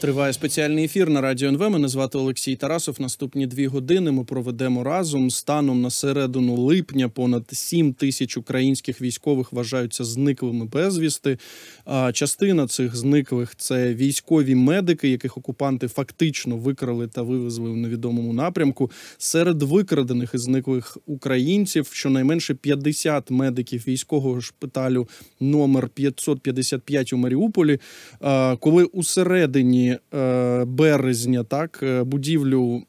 Триває спеціальний ефір на радіо НВ. Мене звати Олексій Тарасов. Наступні дві години ми проведемо разом. Станом на середину липня понад 7 тисяч українських військових вважаються зниклими безвісти. А частина цих зниклих це військові медики, яких окупанти фактично викрали та вивезли в невідомому напрямку. Серед викрадених і зниклих українців щонайменше 50 медиків військового шпиталю номер 555 у Маріуполі. Коли усередині Е, березня так е, будівлю.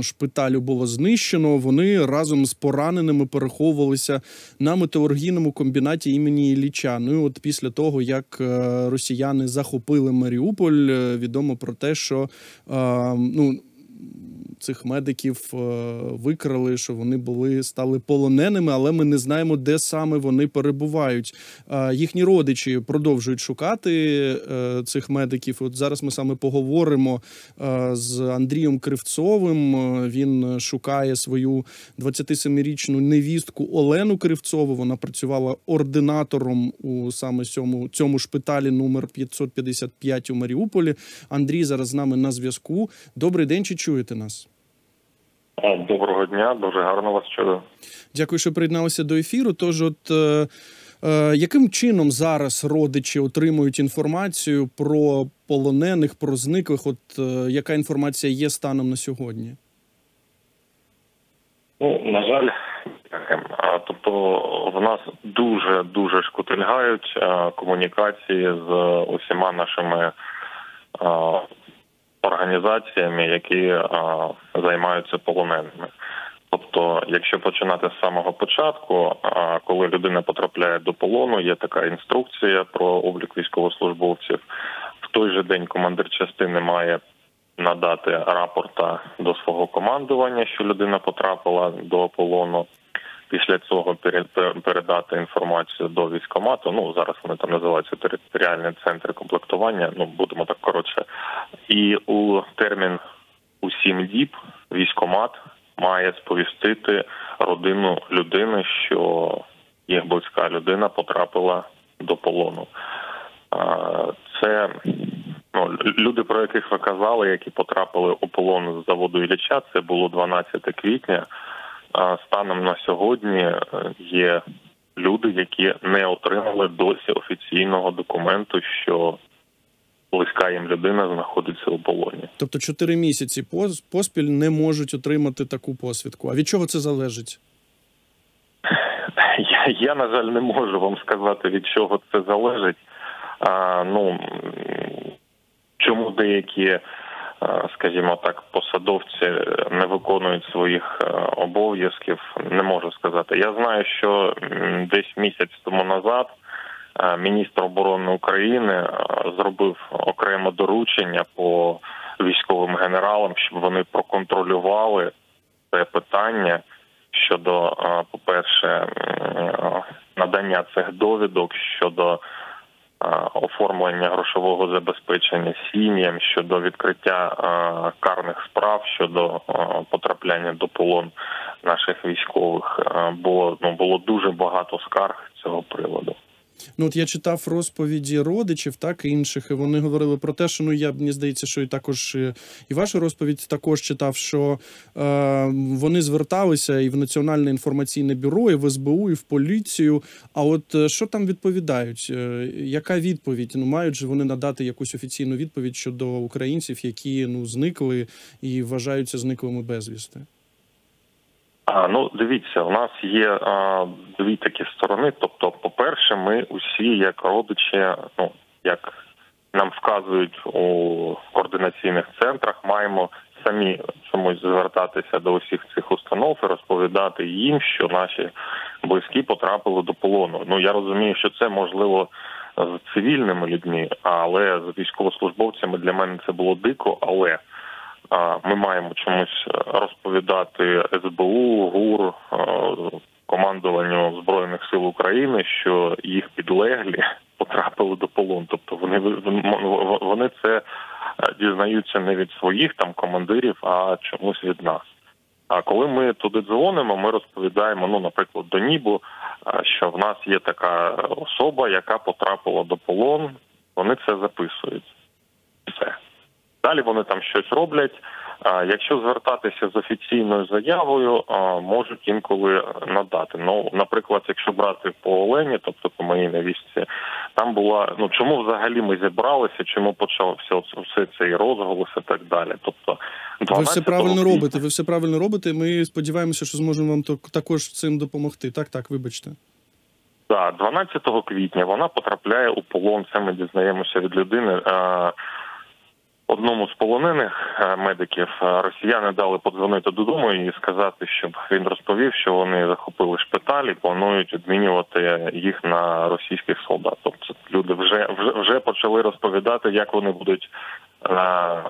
Шпиталю було знищено. Вони разом з пораненими переховувалися на металургійному комбінаті імені Ілліча. Ну і от після того, як е, росіяни захопили Маріуполь, відомо про те, що ну цих медиків е, викрали, що вони були стали полоненими, але ми не знаємо, де саме вони перебувають. Їхні родичі продовжують шукати е, цих медиків. От зараз ми саме поговоримо е, з Андрієм Кривцовим. Він шукає свою 27-річну невістку Олену Кривцову. Вона працювала ординатором у саме цьому цьому шпиталі номер 555 у Маріуполі. Андрій зараз з нами на зв'язку. Добрий день, чи чуєте нас? Доброго дня, дуже гарно вас чую. Дякую, що приєдналися до ефіру. Тож, от е, е, яким чином зараз родичі отримують інформацію про полонених, про зниклих? От е, яка інформація є станом на сьогодні? Ну, на жаль, тобто в нас дуже дуже шкутильгають комунікації з усіма нашими організаціями, які а, займаються полоненими. Тобто, якщо починати з самого початку, а коли людина потрапляє до полону, є така інструкція про облік військовослужбовців. В той же день командир частини має надати рапорта до свого командування, що людина потрапила до полону. Після цього передати інформацію до військомату. Ну зараз вони там називаються територіальні центри комплектування. Ну будемо так коротше. І у термін у сім діб військомат має сповістити родину людини, що їх близька людина потрапила до полону. Це ну, люди, про яких ви казали, які потрапили у полон з заводу Ілліча, Це було 12 квітня. Станом на сьогодні е, є люди, які не отримали досі офіційного документу, що близька їм людина знаходиться у полоні. Тобто чотири місяці поспіль не можуть отримати таку посвідку. А від чого це залежить? Я, я на жаль, не можу вам сказати, від чого це залежить. А, Ну чому деякі скажімо так, посадовці не виконують своїх е, обов'язків, не можу сказати. Я знаю, що десь місяць тому назад е, міністр оборони України е, зробив окреме доручення по військовим генералам, щоб вони проконтролювали це питання щодо, по перше, надання цих довідок щодо оформлення грошового забезпечення сім'ям щодо відкриття карних справ щодо потрапляння до полон наших військових було ну було дуже багато скарг цього приводу. Ну от я читав розповіді родичів, так інших. і Вони говорили про те, що ну я мені здається, що і також е, і вашу розповідь також читав, що е, вони зверталися і в Національне інформаційне бюро, і в СБУ, і в поліцію. А от е, що там відповідають? Е, яка відповідь? Ну мають же вони надати якусь офіційну відповідь щодо українців, які ну зникли і вважаються зниклими безвісти? А ну дивіться, у нас є а, дві такі сторони. Тобто, по-перше, ми усі, як родичі, ну як нам вказують у координаційних центрах, маємо самі чомусь звертатися до усіх цих установ і розповідати їм, що наші близькі потрапили до полону. Ну я розумію, що це можливо з цивільними людьми, але з військовослужбовцями для мене це було дико, але ми маємо чомусь е, розповідати СБУ, ГУР, е, командуванню збройних сил України, що їх підлеглі потрапили до полон. Тобто вони вони це е, дізнаються не від своїх там командирів, а чомусь від нас. А коли ми туди дзвонимо, ми розповідаємо, ну, наприклад, до Нібу, що в нас є така особа, яка потрапила до полон. Вони це записують. Все Далі вони там щось роблять. Якщо звертатися з офіційною заявою, можуть інколи надати. Ну, наприклад, якщо брати по Олені, тобто по моїй невістці, там була ну чому взагалі ми зібралися, чому почався все цей розголос і так далі. Тобто, ви все правильно квітня... робите. Ви все правильно робите. Ми сподіваємося, що зможемо вам також цим допомогти. Так, так, вибачте. Так, 12 квітня вона потрапляє у полон. Це ми дізнаємося від людини. Одному з полонених е, медиків е, росіяни дали подзвонити додому і сказати, щоб він розповів, що вони захопили шпиталь і планують обмінювати їх на російських солдат. Тобто люди вже вже вже почали розповідати, як вони будуть е,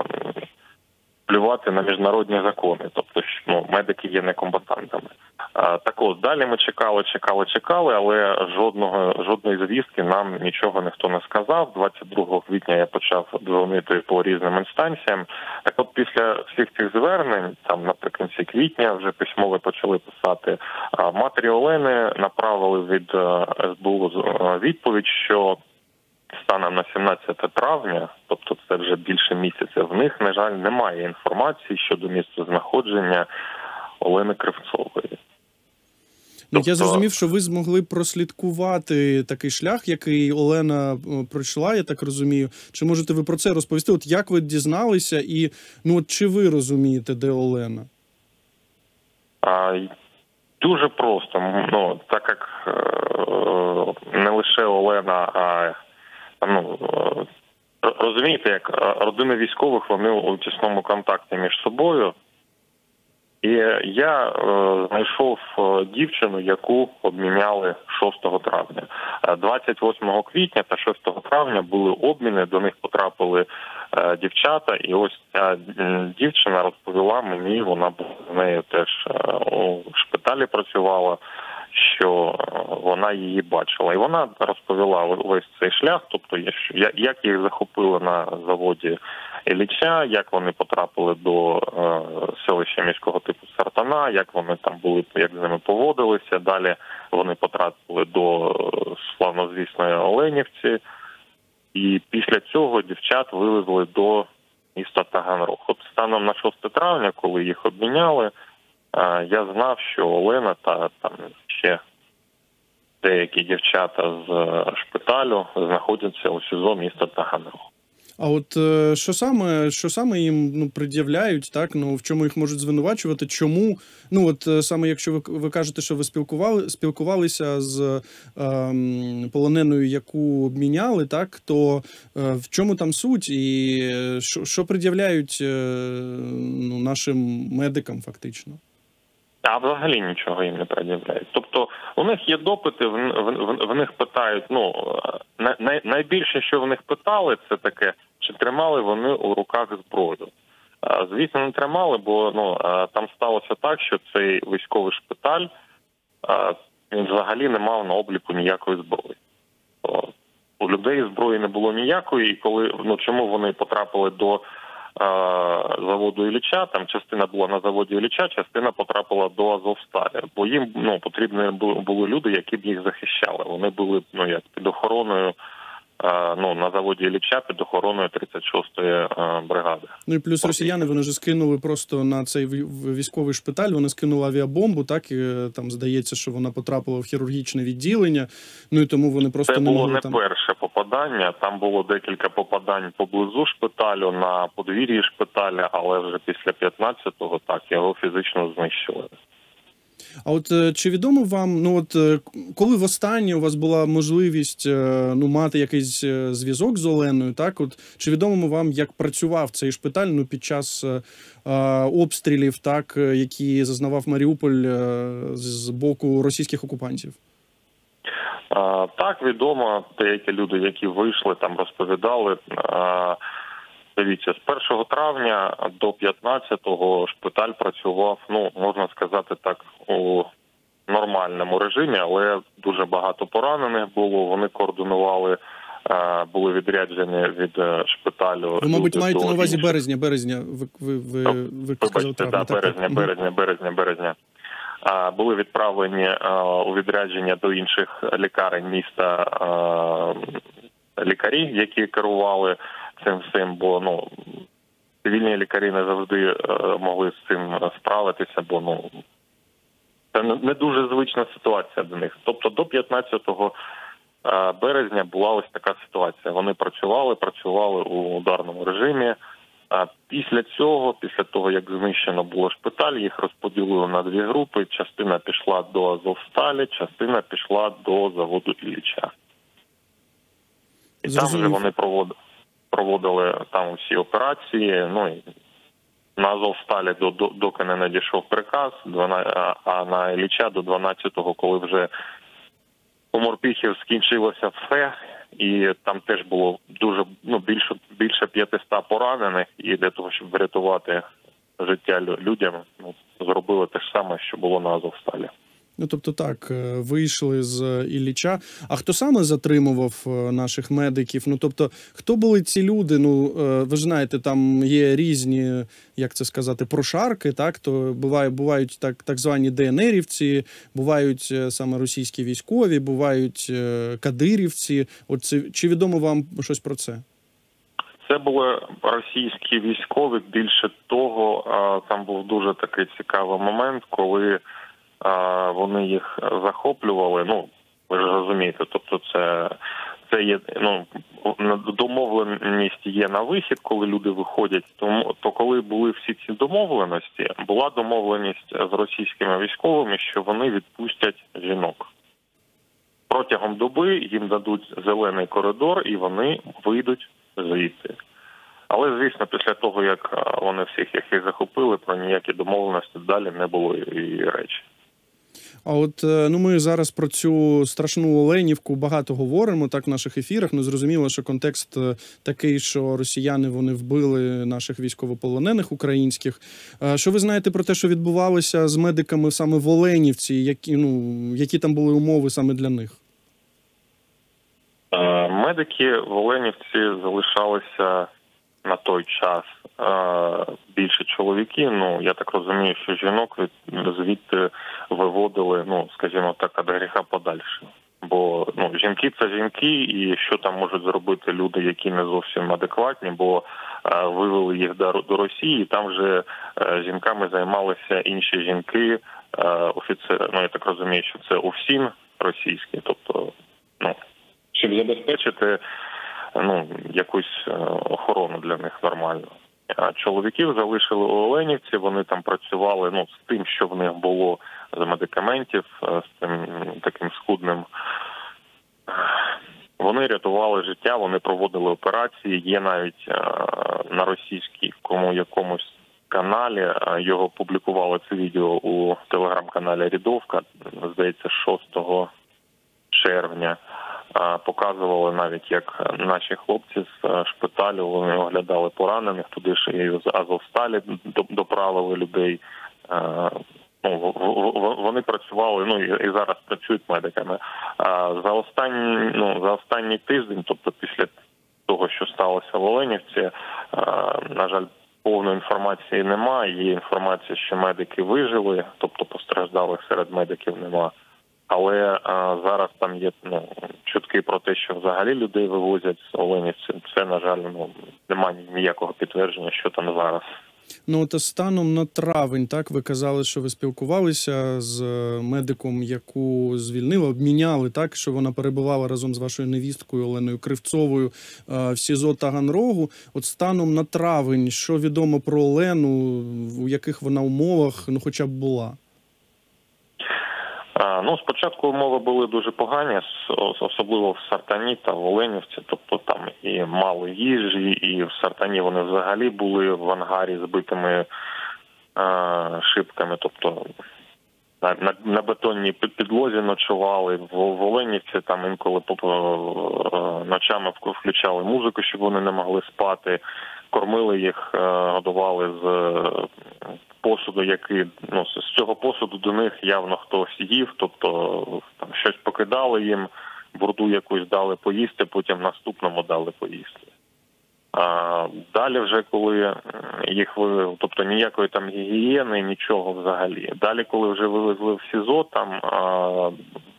плювати на міжнародні закони, тобто ну, медики є некомбатантами. Так от далі ми чекали, чекали, чекали, але жодного жодної звістки нам нічого ніхто не сказав. 22 квітня я почав дзвонити по різним інстанціям. Так, от після всіх цих звернень, там наприкінці квітня, вже письмово почали писати. Матері Олени направили від СБУ е, відповідь, що станом на 17 травня, тобто це вже більше місяця. В них на жаль немає інформації щодо місця знаходження Олени Кривцової. Ну, тобто... Я зрозумів, що ви змогли прослідкувати такий шлях, який Олена е, пройшла, я так розумію. Чи можете ви про це розповісти? От як ви дізналися, і ну от чи ви розумієте, де Олена? А, Дуже просто. Ну так як е, не лише Олена, а ну е, розумієте, як родини військових вони у тісному контакті між собою. І я е, знайшов е, дівчину, яку обміняли 6 травня. 28 е, квітня та 6 травня були обміни. До них потрапили е, дівчата, і ось ця дівчина розповіла мені. Вона була з нею теж е, у шпиталі працювала. Що е, вона її бачила, і вона розповіла весь цей шлях. Тобто, як їх захопили на заводі Ілліча, як вони потрапили до е, селища міського типу Сартана, як вони там були, як з ними поводилися. Далі вони потрапили до е, славнозвісної Оленівці, і після цього дівчат вивезли до міста Таганрог. От станом на 6 травня, коли їх обміняли, я знав, що Олена та там ще деякі дівчата з е, шпиталю знаходяться у СІЗО міста Таганрог. А от е, що саме що саме їм ну пред'являють, так ну в чому їх можуть звинувачувати? Чому ну от е, саме якщо ви ви кажете, що ви спілкували спілкувалися з ем, полоненою, яку обміняли, так то е, в чому там суть, і що що пред'являють е, ну, нашим медикам, фактично? А взагалі нічого їм не пред'являють. Тобто у них є допити, в, в, в них питають. Ну най, найбільше, що в них питали, це таке, чи тримали вони у руках зброю. Звісно, не тримали, бо ну там сталося так, що цей військовий шпиталь він взагалі не мав на обліку ніякої зброї. У людей зброї не було ніякої, і коли ну чому вони потрапили до заводу Ілліча, Там частина була на заводі Ілліча, частина потрапила до Азовсталі. Бо їм ну потрібні були люди, які б їх захищали. Вони були ну як під охороною ну на заводі Ілліча під охороною 36-ї бригади. Ну і плюс росіяни вони вже скинули просто на цей військовий шпиталь. Вони скинули авіабомбу. Так і е, там здається, що вона потрапила в хірургічне відділення. Ну і тому вони просто Це не було не там... перше попадання. Там було декілька попадань поблизу шпиталю на подвір'ї шпиталя, але вже після 15-го так його фізично знищили. А от е, чи відомо вам, ну от е, коли востаннє у вас була можливість е, ну мати якийсь зв'язок з Оленою, так от чи відомо вам, як працював цей шпиталь ну, під час обстрілів, так які зазнавав Маріуполь з боку російських окупантів? Так, відомо деякі люди, які вийшли там, розповідали. Дивіться, з 1 травня до 15-го шпиталь працював, ну можна сказати так, у нормальному режимі, але дуже багато поранених було. Вони координували, е, були відряджені від е, шпиталю. Ви, мабуть, маєте на увазі березня, березня. Ви ви, ви, ви сказали травня, да, березня, березня, березня, березня. Були відправлені е, у відрядження до інших лікарень міста лікарі, які керували цим всім, бо ну цивільні лікарі не завжди е, могли з цим справитися, бо ну це не дуже звична ситуація для них. Тобто до 15 березня була ось така ситуація. Вони працювали, працювали у ударному режимі. А після цього, після того як знищено було шпиталь, їх розподілили на дві групи. Частина пішла до Азовсталі, частина пішла до заводу Ілліча. І Зрозуміло. там вже вони проводили проводили там всі операції. Ну і на Азовсталі до, до доки не надійшов приказ, а на Ілліча до 12-го, коли вже у Морпіхів скінчилося все, і там теж було дуже ну більше більше 500 поранених, і для того, щоб врятувати життя людям, ну зробили те ж саме, що було на Азовсталі. Ну, тобто, так, е, вийшли з Ілліча. А хто саме затримував е, наших медиків? Ну, тобто, хто були ці люди? Ну, е, ви ж знаєте, там є різні, як це сказати, прошарки. Так, то буває, бувають так так звані ДНРівці, бувають саме російські військові, бувають кадирівці. От це, чи відомо вам щось про це? Це були російські військові. Більше того, там був дуже такий цікавий момент, коли вони їх захоплювали. Ну ви ж розумієте, тобто, це це є ну домовленість є на вихід, коли люди виходять. Тому то, коли були всі ці домовленості, була домовленість з російськими військовими, що вони відпустять жінок. Протягом доби їм дадуть зелений коридор, і вони вийдуть звідти. Але звісно, після того як вони всіх їх захопили, про ніякі домовленості далі не було і речі. А от е, ну ми зараз про цю страшну Оленівку багато говоримо так в наших ефірах. Ну зрозуміло, що контекст е, такий, що росіяни вони вбили наших військовополонених українських. Е, що ви знаєте про те, що відбувалося з медиками саме в Оленівці? Які ну які там були умови саме для них? Медики в Оленівці залишалися на той час більше чоловіків. Ну я так розумію, що жінок від звідти виводили, ну скажімо так, від гріха подальше. Бо ну жінки це жінки, і що там можуть зробити люди, які не зовсім адекватні, бо е, вивели їх до, до Росії. і Там вже е, жінками займалися інші жінки, е, офіцери. Ну я так розумію, що це УФСІН російський, тобто, ну щоб забезпечити ну якусь е, охорону для них нормально. А чоловіків залишили у Оленівці. Вони там працювали ну з тим, що в них було з медикаментів, е, з тим таким скудним. Вони рятували життя, вони проводили операції. Є навіть е, на російському якомусь каналі. Його публікували це відео у телеграм-каналі Рідовка. Здається, 6 червня показували навіть як наші хлопці з е, шпиталю вони оглядали поранених, туди ж і з Азовсталі доправили людей. Е, ну вони працювали. Ну і зараз працюють медиками. А за останні ну за останній тиждень, тобто після того, що сталося в Оленівці, е, на жаль. Повної інформації немає. Є інформація, що медики вижили, тобто постраждалих серед медиків немає. Але а, зараз там є ну чутки про те, що взагалі людей вивозять з Оленівці. Це на жаль, ну немає ніякого підтвердження, що там зараз. Ну от станом на травень, так ви казали, що ви спілкувалися з медиком, яку звільнили, обміняли так, що вона перебувала разом з вашою невісткою Оленою Кривцовою в СІЗО Таганрогу. От станом на травень, що відомо про Олену, у яких вона умовах, ну хоча б була. Ну, спочатку умови були дуже погані, особливо в Сартані та в Оленівці. Тобто там і мало їжі, і в Сартані вони взагалі були в ангарі збитими шибками. Тобто на на, на бетонній підлозі ночували в, в Оленівці. Там інколи по ночами включали музику, щоб вони не могли спати. Кормили їх, годували з посуду, який ну з цього посуду до них явно хтось їв, тобто там щось покидали їм, бурду якусь дали поїсти, потім наступному дали поїсти. А далі, вже коли їх вивели, тобто ніякої там гігієни, нічого взагалі. Далі, коли вже вивезли в СІЗО, там а,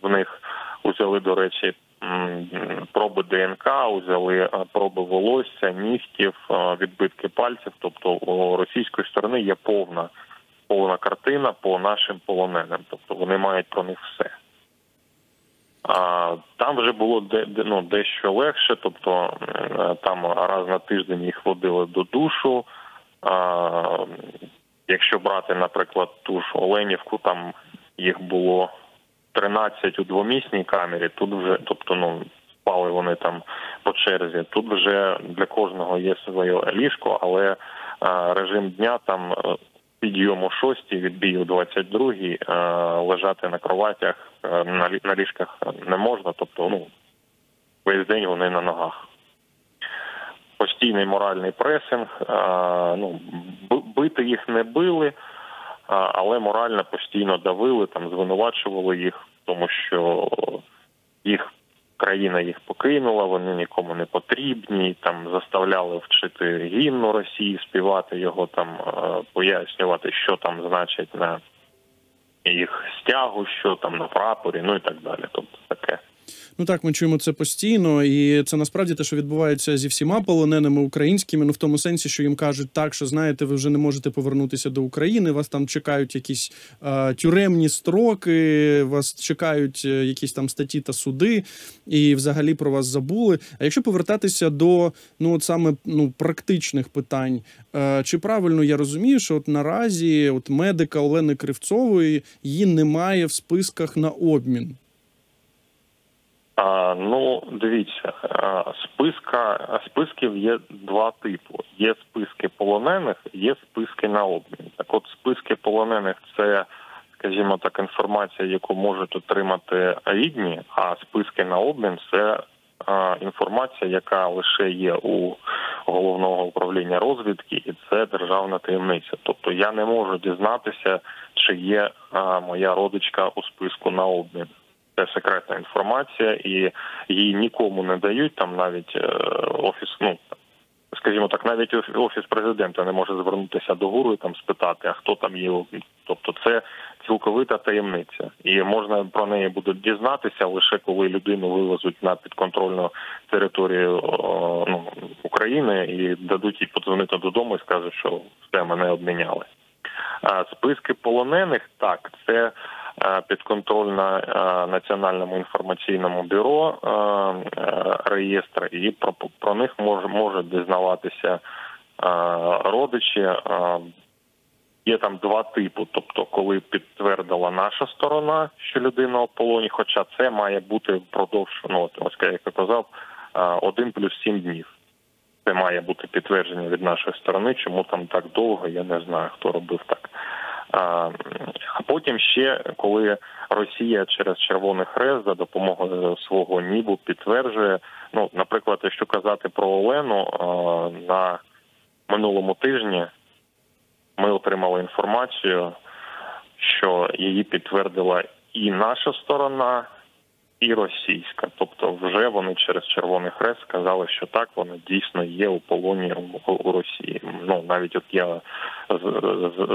в них взяли, до речі, проби ДНК, взяли проби волосся, нігтів, відбитки пальців. Тобто у російської сторони є повна повна картина по нашим полоненим. Тобто вони мають про них все. А там вже було де, ну, дещо легше, тобто там раз на тиждень їх водили до душу. А, Якщо брати, наприклад, ту ж Оленівку, там їх було 13 у двомісній камері. Тут вже, тобто, ну спали вони там по черзі. Тут вже для кожного є своє ліжко, але а, режим дня там е, підйом о 6, відбій о 22, а, лежати на кроватях е, на ліжках не можна. Тобто, ну весь день вони на ногах. Постійний моральний пресинг, ну бити їх не били але морально постійно давили там, звинувачували їх, тому що їх країна їх покинула, вони нікому не потрібні. Там заставляли вчити гімну Росії, співати його там, пояснювати, що там значить на їх стягу, що там на прапорі, ну і так далі. Тобто таке. Ну так, ми чуємо це постійно, і це насправді те, що відбувається зі всіма полоненими українськими. Ну в тому сенсі, що їм кажуть так, що знаєте, ви вже не можете повернутися до України. Вас там чекають якісь а, тюремні строки, вас чекають е, якісь там статті та суди, і взагалі про вас забули. А якщо повертатися до ну от саме ну практичних питань, е, чи правильно я розумію, що от наразі от медика Олени Кривцової її немає в списках на обмін? Ну, дивіться, списка списків є два типи: є списки полонених, є списки на обмін. Так, от списки полонених це, скажімо так, інформація, яку можуть отримати рідні, а списки на обмін це інформація, яка лише є у головного управління розвідки, і це державна таємниця. Тобто я не можу дізнатися, чи є моя родичка у списку на обмін це секретна інформація, і її нікому не дають. Там навіть е, офіс, ну скажімо так, навіть офіс президента не може звернутися до гуру і там спитати, а хто там є. Тобто, це цілковита таємниця, і можна про неї буде дізнатися лише коли людину вивезуть на підконтрольну територію ну, України і дадуть їй подзвонити додому і скажуть, що все мене обміняли. А списки полонених так це. Е, підконтрольна е, національному інформаційному бюро е, реєстр, і про про них може може дізнаватися родичі. Є там два типи, тобто, коли підтвердила наша сторона, що людина у полоні, хоча це має бути впродовж, ну ось як я казав, один плюс сім днів. Це має бути підтвердження від нашої сторони. Чому там так довго? Я не знаю, хто робив так. А потім ще коли Росія через Червоний Хрест за допомогою свого нібу підтверджує, ну наприклад, якщо казати про Олену на минулому тижні, ми отримали інформацію, що її підтвердила і наша сторона, і російська, тобто вже вони через Червоний Хрест сказали, що так воно дійсно є у полоні у Росії. Ну навіть от я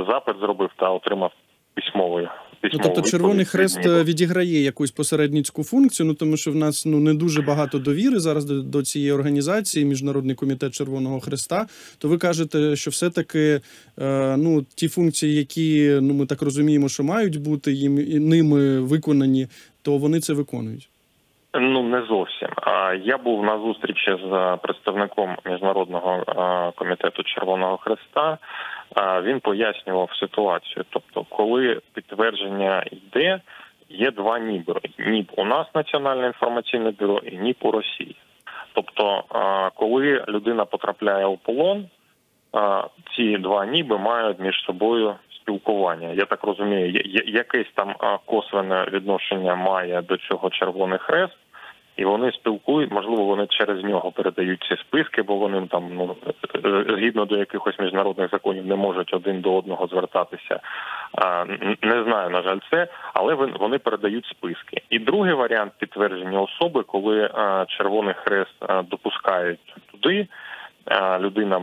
запит зробив та отримав письмовий. Ну, тобто Червоний Хрест е, відіграє якусь посередницьку функцію, ну тому що в нас ну не дуже багато довіри зараз до, до цієї організації, Міжнародний комітет Червоного Хреста. То ви кажете, що все-таки е, ну ті функції, які ну ми так розуміємо, що мають бути їм і ними виконані, то вони це виконують. Ну не зовсім. А я був на зустрічі з представником міжнародного комітету Червоного Хреста. Він пояснював ситуацію. Тобто, коли підтвердження йде, є два ніби: ніб у нас національне інформаційне бюро і ніб у Росії. Тобто, коли людина потрапляє у полон, ці два ніби мають між собою спілкування. Я так розумію, якесь там косвене відношення має до цього Червоний Хрест, і вони спілкують, можливо, вони через нього передають ці списки, бо вони там ну згідно до якихось міжнародних законів не можуть один до одного звертатися. Не знаю, на жаль, це, але вони передають списки. І другий варіант підтвердження особи, коли Червоний Хрест допускають туди. Людина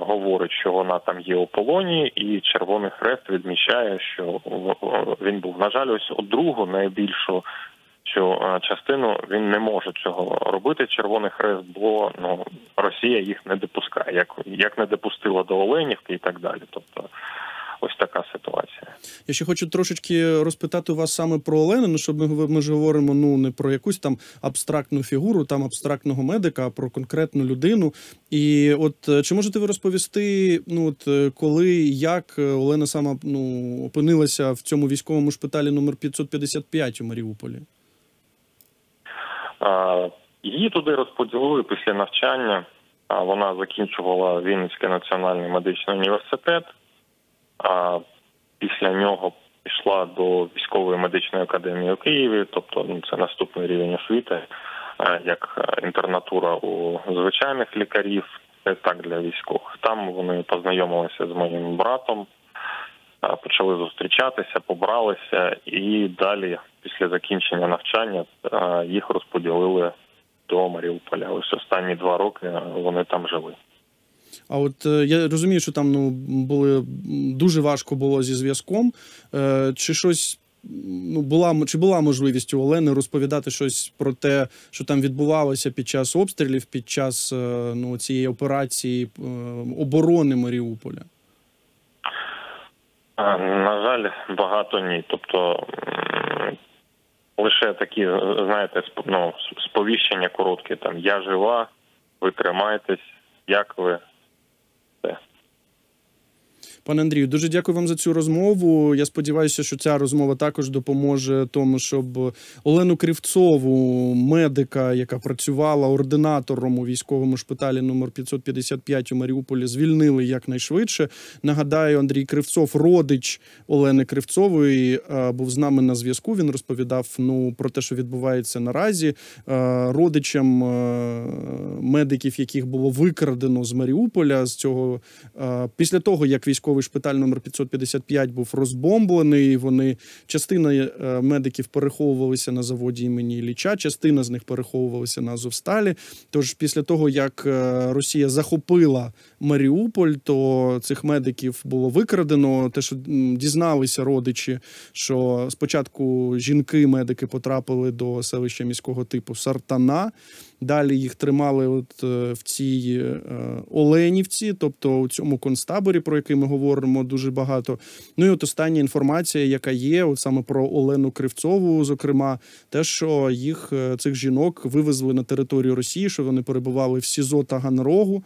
говорить, що вона там є у полоні, і Червоний Хрест відмічає, що він був на жаль, ось другу найбільшу іншу е, частину він не може цього робити. Червоний хрест, бо ну Росія їх не допускає, як як не допустила до Оленівки і так далі. Тобто. Ось така ситуація. Я ще хочу трошечки розпитати вас саме про Оленину, щоб ми ми ж говоримо ну не про якусь там абстрактну фігуру, там абстрактного медика, а про конкретну людину. І от е, чи можете ви розповісти, ну от е, коли як Олена сама ну опинилася в цьому військовому шпиталі номер 555 у Маріуполі? А, її туди розподілили після навчання. Вона закінчувала Вінницький національний медичний університет. А після нього пішла до військової медичної академії у Києві, тобто ну, це наступний рівень освіти, як інтернатура у звичайних лікарів, так для військових. Там вони познайомилися з моїм братом, почали зустрічатися, побралися, і далі, після закінчення навчання, їх розподілили до Маріуполя. Ось останні два роки вони там жили. А от е, я розумію, що там ну були дуже важко було зі зв'язком. Е, Чи щось ну була чи була можливість у Олени розповідати щось про те, що там відбувалося під час обстрілів, під час е, ну цієї операції оборони Маріуполя? На жаль, багато ні. Тобто лише такі, знаєте, ну, сповіщення короткі. Там я жива, ви тримайтесь, як ви. there. Пане Андрію, дуже дякую вам за цю розмову. Я сподіваюся, що ця розмова також допоможе тому, щоб Олену Кривцову, медика, яка працювала ординатором у військовому шпиталі номер 555 у Маріуполі, звільнили якнайшвидше. Нагадаю, Андрій Кривцов, родич Олени Кривцової, був з нами на зв'язку. Він розповідав ну про те, що відбувається наразі. Родичам медиків, яких було викрадено з Маріуполя, з цього після того як військовий військовий шпиталь номер 555 був розбомблений. Вони частина е, медиків переховувалися на заводі імені Ліча, частина з них переховувалися на Азовсталі. Тож після того як е, Росія захопила Маріуполь, то цих медиків було викрадено. Те, що дізналися родичі, що спочатку жінки-медики потрапили до селища міського типу Сартана. Далі їх тримали от е, в цій е, Оленівці, тобто у цьому концтаборі, про який ми говоримо дуже багато. Ну і от остання інформація, яка є, от саме про Олену Кривцову, зокрема, те, що їх е, цих жінок вивезли на територію Росії, що вони перебували в СІЗО та Ганрогу.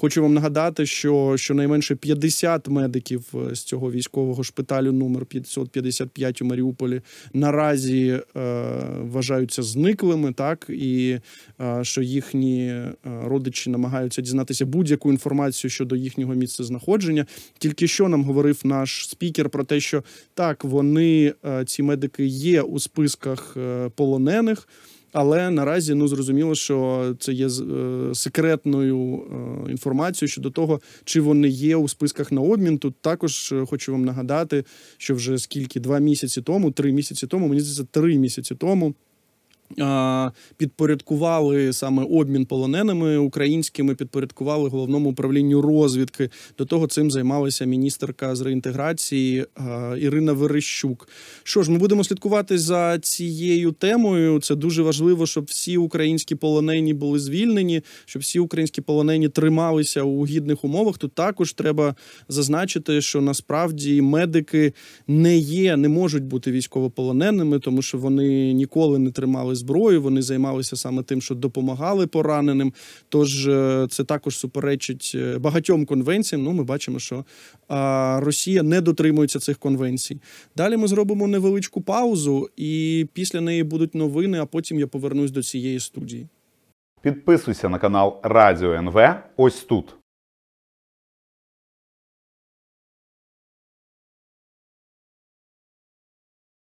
Хочу вам нагадати, що щонайменше 50 медиків е, з цього військового шпиталю номер 555 у Маріуполі наразі е, вважаються зниклими, так і е, що їхні е, родичі намагаються дізнатися будь-яку інформацію щодо їхнього місця знаходження. Тільки що нам говорив наш спікер про те, що так вони е, ці медики є у списках е, полонених. Але наразі ну зрозуміло, що це є е, секретною е, інформацією щодо того, чи вони є у списках на обмін. Тут також е, хочу вам нагадати, що вже скільки два місяці тому, три місяці тому, мені здається, три місяці тому підпорядкували саме обмін полоненими українськими, підпорядкували головному управлінню розвідки. До того цим займалася міністерка з реінтеграції Ірина Верещук. Що ж, ми будемо слідкувати за цією темою. Це дуже важливо, щоб всі українські полонені були звільнені, щоб всі українські полонені трималися у гідних умовах. Тут також треба зазначити, що насправді медики не є, не можуть бути військовополоненими, тому що вони ніколи не тримали зброю. Вони займалися саме тим, що допомагали пораненим. Тож е, це також суперечить е, багатьом конвенціям. Ну, ми бачимо, що Росія не дотримується цих конвенцій. Далі ми зробимо невеличку паузу, і після неї будуть новини. А потім я повернусь до цієї студії. Підписуйся на канал Радіо НВ. Ось тут.